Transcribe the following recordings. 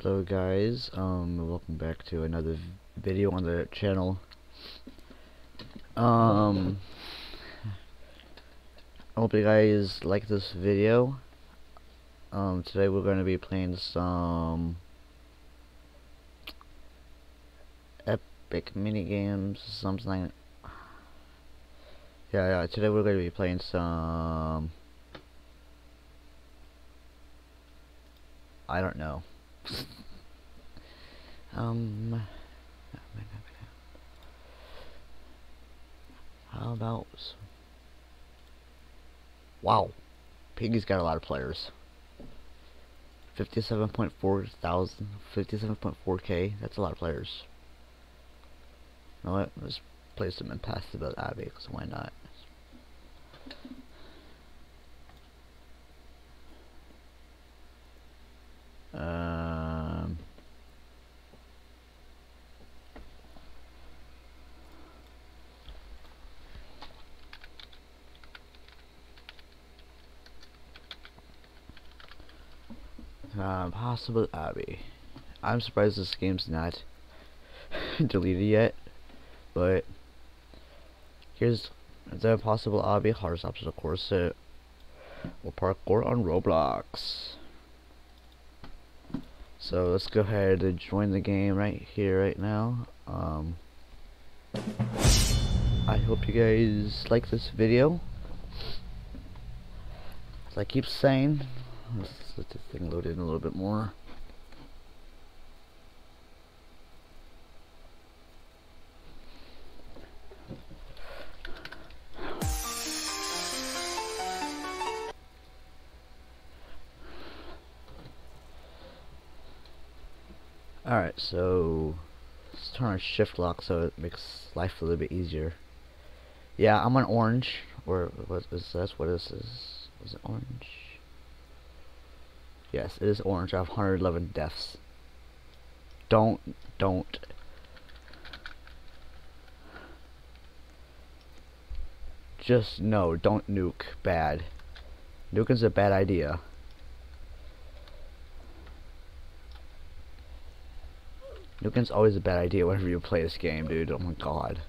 Hello guys, um, welcome back to another video on the channel. Um, I hope you guys like this video. Um, today we're going to be playing some epic mini games, something. Yeah, yeah. Today we're going to be playing some. I don't know. Um. How about? Wow, Piggy's got a lot of players. 57.4 thousand, 57.4k. That's a lot of players. You know what? Let's play some Impossible Obby, because why not? Um. Uh, Possible Obby. I'm surprised this game's not deleted yet, but here's the Possible Obby hard obstacle course that will parkour on Roblox. So let's go ahead and join the game right here, right now. Um, I hope you guys like this video. As I keep saying, let's let this thing load in a little bit more. Alright, so let's turn on shift lock so it makes life a little bit easier. Yeah, I'm on orange, or what is that? What is this? is. Is it orange? Yes, it is orange. I have 111 deaths. Don't, don't. Just no, don't nuke. Bad. Nuking's a bad idea. Nuking's always a bad idea whenever you play this game, dude. Oh my god.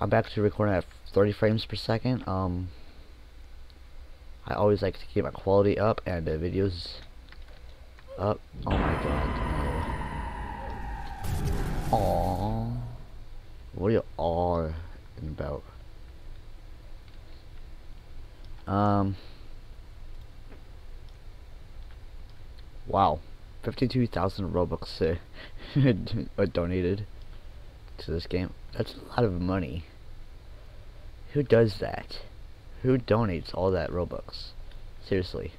I'm back to recording at 30 frames per second. Um, I always like to keep my quality up and the videos up. Oh my god. No. Aww. What are you all about? Um. Wow. 52,000 Robux uh, donated to this game. That's a lot of money. Who does that? Who donates all that Robux? Seriously.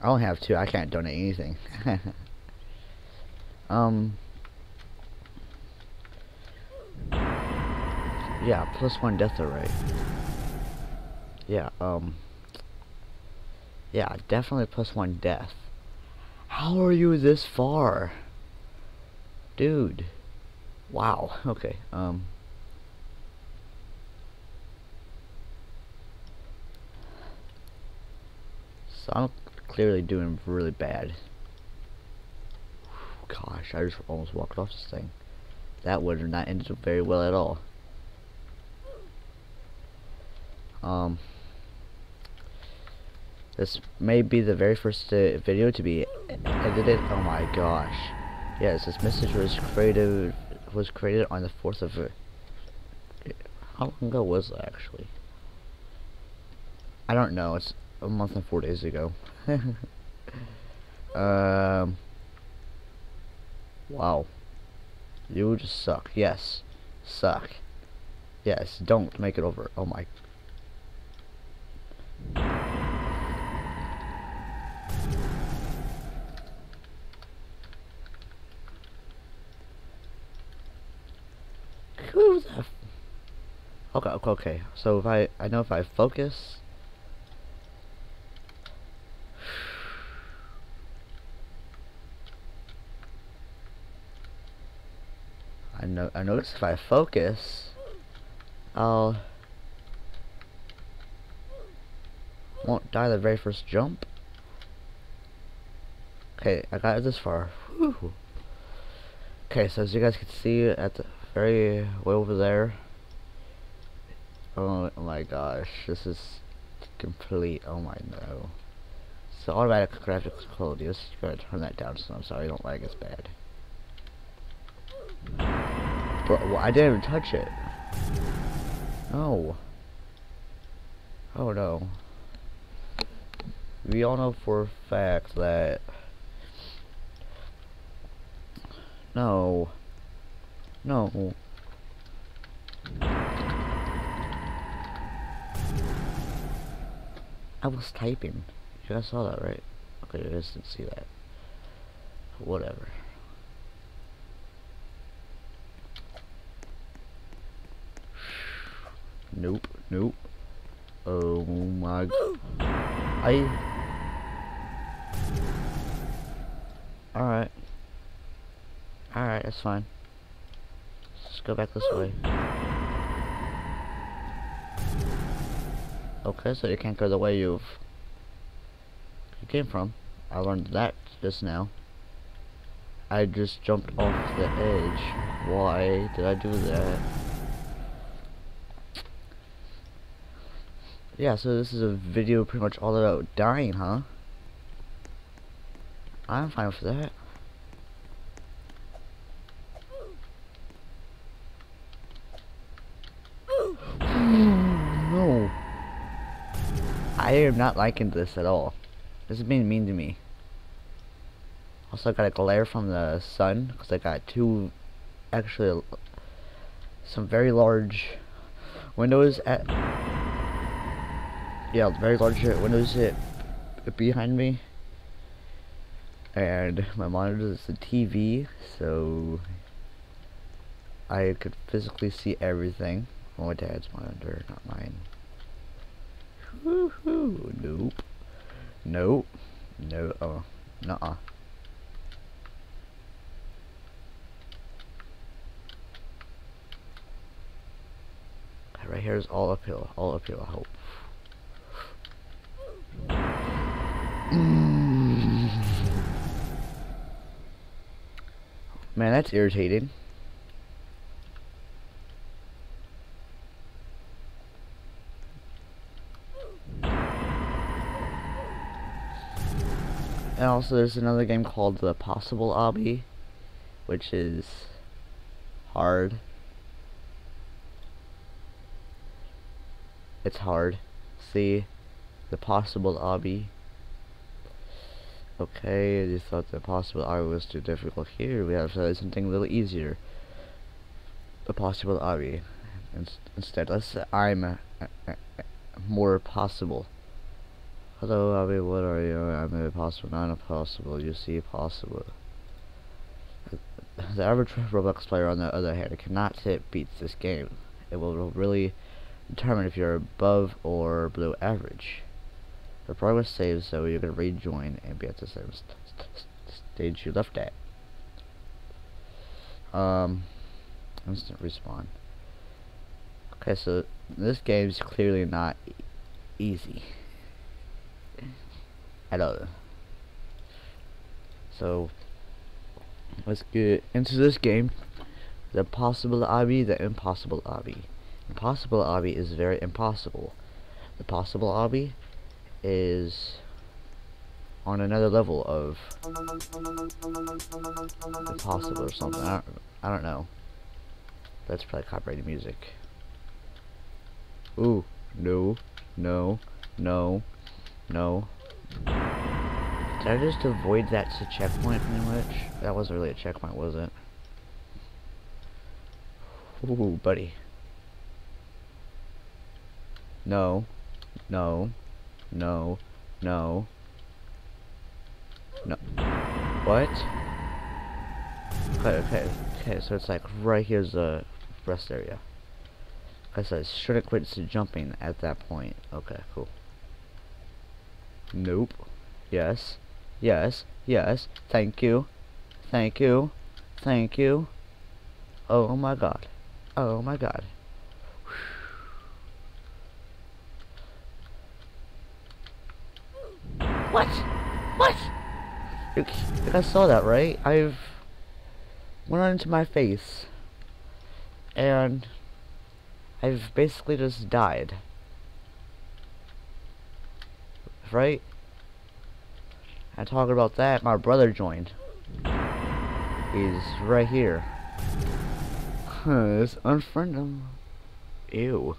I don't have to. I can't donate anything. um. Yeah, plus one death rate. Yeah, um. Yeah, definitely plus one death. How are you this far? Dude. Wow. Okay. Um. So I'm clearly doing really bad. Gosh, I just almost walked off this thing. That would have not ended up very well at all. Um. This may be the very first uh, video to be edited. Oh my gosh. Yes, this message was created was created on the 4th of uh, how long ago was that actually? I don't know. It's a month and 4 days ago. um Wow. You just suck. Yes. Suck. Yes, don't make it over. Oh my Who the okay, okay. So if I, I know if I focus. I notice if I focus, I'll. won't die the very first jump. Okay, I got it this far. Whew. Okay, so as you guys can see at the very way over there. Oh my gosh, this is complete. Oh my no. So automatic graphics quality. Let's go and turn that down. So I'm sorry, I don't like it's bad. Bro, I didn't even touch it. No. Oh no. We all know for a fact that no. No. I was typing. You guys saw that, right? Okay, you didn't see that. Whatever. Nope, nope. Oh my... I... Alright. Alright, that's fine. Let's go back this way. Okay, so you can't go the way you've... You came from. I learned that just now. I just jumped off the edge. Why did I do that? Yeah, so this is a video pretty much all about dying, huh? I'm fine with that. no. I am not liking this at all. This is being mean to me. Also, I got a glare from the sun because I got two, actually, some very large windows at yeah, very large windows hit behind me. And my monitor is a TV, so I could physically see everything. Well, my dad's monitor, not mine. Woohoo! Nope. Nope. No. Oh. Nuh -uh. Right here is all uphill. All uphill, I hope. Mm. Man, that's irritating. And also there's another game called The Possible Obby, which is hard. It's hard. See? The Possible Obby. Okay, you thought the possible obby was too difficult. Here we have something a little easier. The possible obby. Instead, let's say I'm uh, uh, more possible. Hello, Abby, what are you? I'm a possible, not impossible. You see, possible. The average Roblox player, on the other hand, cannot hit beats this game. It will really determine if you're above or below average. The progress saves, so you can rejoin and be at the same st st stage you left at. Um, instant respawn. Okay, so this game is clearly not e easy at all. So let's get into this game. The possible obby, the impossible obby. Impossible obby is very impossible. The possible obby is on another level of impossible or something. I don't, I don't know. That's probably copyrighted music. Ooh, no, no, no, no. Did I just avoid that to checkpoint pretty much? That wasn't really a checkpoint, was it? Ooh, buddy. No. No. No. No. No. What? Okay, okay, okay, so it's like right here's the rest area. I said, should have quit jumping at that point. Okay, cool. Nope. Yes. Yes. Yes. Thank you. Thank you. Thank you. Oh my god. Oh my god. What? What? You, guys saw that, right? I've went on into my face. And I've basically just died. Right? And talking about that, my brother joined. He's right here. Huh, let's unfriend him. Ew.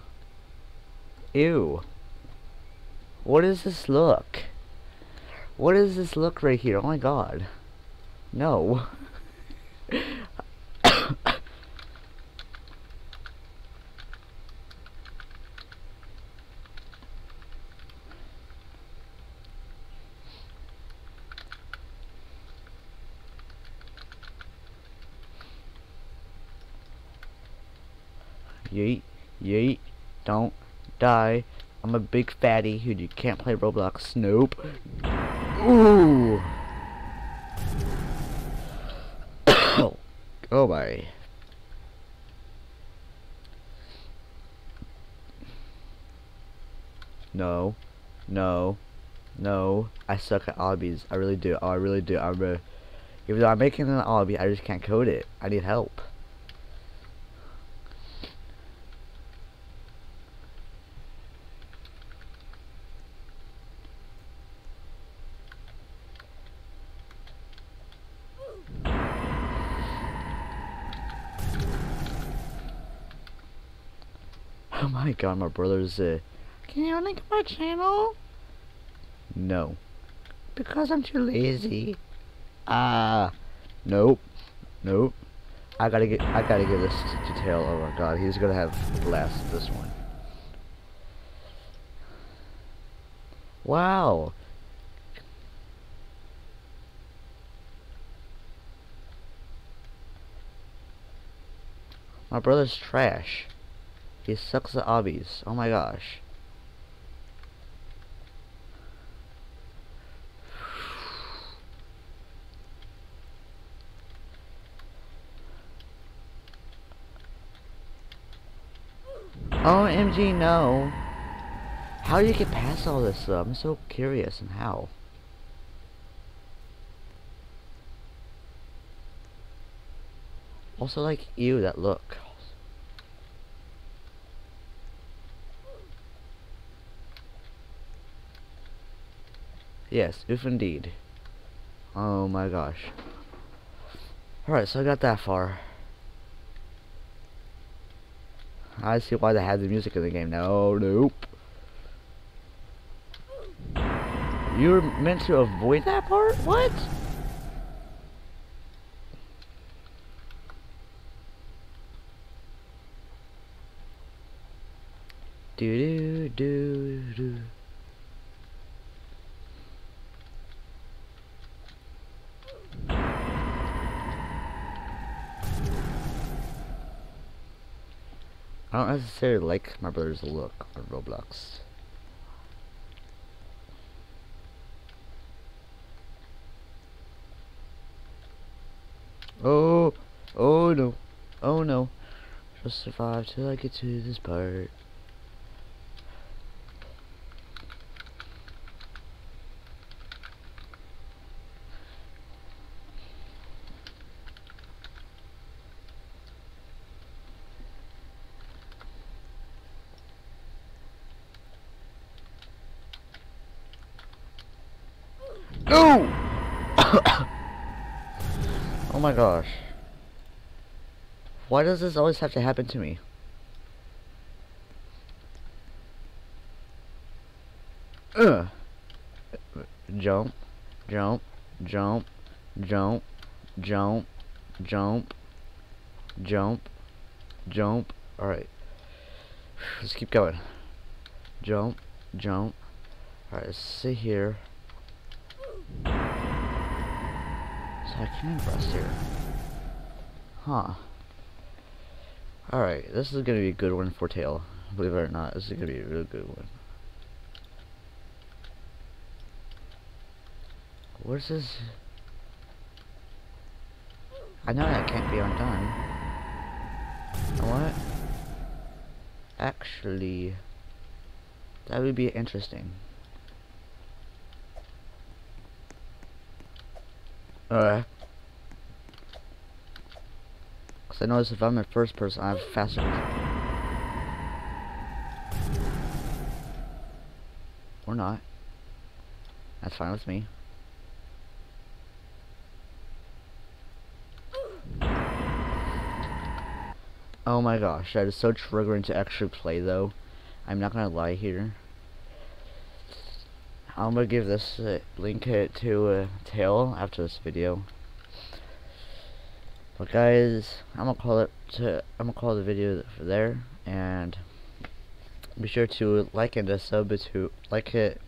Ew. What is this look? What is this look right here? Oh my god. No. Yeet, yeet, don't die. I'm a big fatty who you can't play Roblox. Nope. Ooh. oh my. No. No. No. I suck at obbies. I really do. Oh, I really do. I'm a, even though I'm making an obby, I just can't code it. I need help. Oh my god, my brother's uh Can you link my channel? No. Because I'm too lazy. Ah. Uh, nope. Nope. I gotta get I gotta give this to detail. Oh my god, he's gonna have blast this one. Wow. My brother's trash. He sucks at obbies. Oh my gosh. OMG, no. How do you get past all this though? I'm so curious and how. Also like, you that look. Yes, if indeed. Oh my gosh. Alright, so I got that far. I see why they had the music in the game. No, nope. You were meant to avoid that part? What? Do do do do. I don't necessarily like my brother's look on Roblox. Oh, oh no, oh no. Just survive till I get to this part. No! oh my gosh. Why does this always have to happen to me? Ugh. Jump, jump, jump, jump, jump, jump, jump, jump. Alright. Let's keep going. Jump, jump. Alright, sit here. So I can press here. Huh. Alright, this is gonna be a good one for Tail. Believe it or not, this is gonna be a really good one. Where's this? I know that can't be undone. What? Actually, that would be interesting. Alright. Cause I notice if I'm in first person, I have faster. Or not. That's fine with me. Oh my gosh, that is so triggering to actually play though. I'm not gonna lie here. I'm gonna give this uh, link to uh, Tail after this video. But guys, I'm gonna call it to I'm gonna call the video there and be sure to like and uh, sub to like it.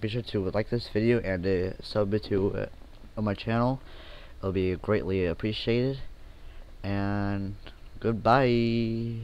Be sure to like this video and uh, sub to uh, on my channel. It'll be greatly appreciated. And goodbye.